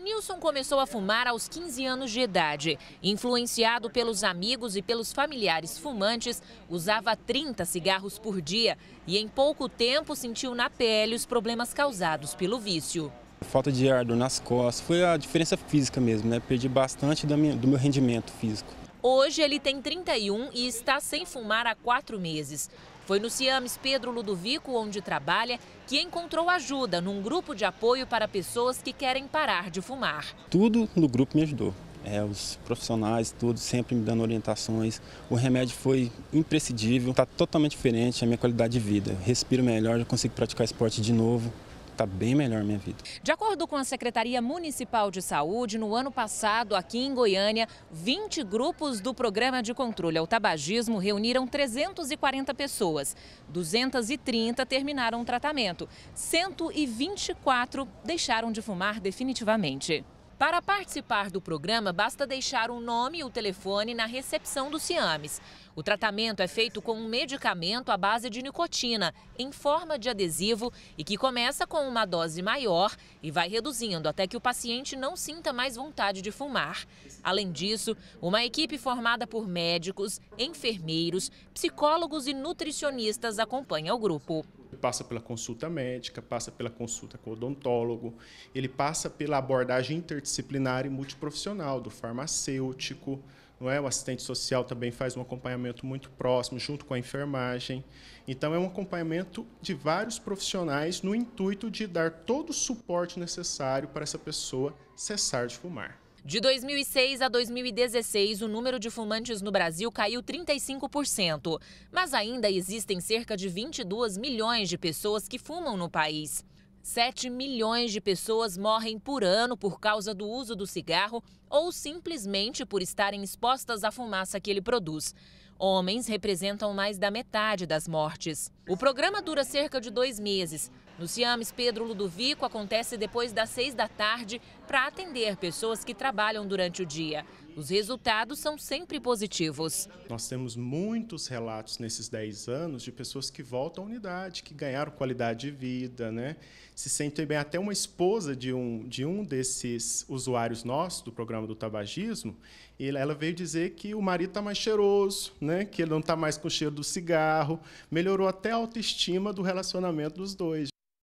Anilson começou a fumar aos 15 anos de idade. Influenciado pelos amigos e pelos familiares fumantes, usava 30 cigarros por dia e em pouco tempo sentiu na pele os problemas causados pelo vício. Falta de ar, dor nas costas, foi a diferença física mesmo, né? Perdi bastante do meu rendimento físico. Hoje ele tem 31 e está sem fumar há quatro meses. Foi no Ciames Pedro Ludovico, onde trabalha, que encontrou ajuda num grupo de apoio para pessoas que querem parar de fumar. Tudo no grupo me ajudou. É, os profissionais, tudo, sempre me dando orientações. O remédio foi imprescindível, está totalmente diferente a minha qualidade de vida. Respiro melhor, já consigo praticar esporte de novo está bem melhor a minha vida. De acordo com a Secretaria Municipal de Saúde, no ano passado, aqui em Goiânia, 20 grupos do Programa de Controle ao Tabagismo reuniram 340 pessoas. 230 terminaram o tratamento. 124 deixaram de fumar definitivamente. Para participar do programa, basta deixar o nome e o telefone na recepção do Ciames. O tratamento é feito com um medicamento à base de nicotina, em forma de adesivo e que começa com uma dose maior e vai reduzindo até que o paciente não sinta mais vontade de fumar. Além disso, uma equipe formada por médicos, enfermeiros, psicólogos e nutricionistas acompanha o grupo passa pela consulta médica, passa pela consulta com o odontólogo, ele passa pela abordagem interdisciplinar e multiprofissional do farmacêutico, não é? O assistente social também faz um acompanhamento muito próximo junto com a enfermagem. Então é um acompanhamento de vários profissionais no intuito de dar todo o suporte necessário para essa pessoa cessar de fumar. De 2006 a 2016, o número de fumantes no Brasil caiu 35%, mas ainda existem cerca de 22 milhões de pessoas que fumam no país. 7 milhões de pessoas morrem por ano por causa do uso do cigarro ou simplesmente por estarem expostas à fumaça que ele produz. Homens representam mais da metade das mortes. O programa dura cerca de dois meses. No Ciames Pedro Ludovico acontece depois das seis da tarde para atender pessoas que trabalham durante o dia. Os resultados são sempre positivos. Nós temos muitos relatos nesses 10 anos de pessoas que voltam à unidade, que ganharam qualidade de vida, né? se sentem bem. Até uma esposa de um, de um desses usuários nossos do programa do tabagismo, ela veio dizer que o marido está mais cheiroso, né? que ele não está mais com o cheiro do cigarro, melhorou até a autoestima do relacionamento dos dois.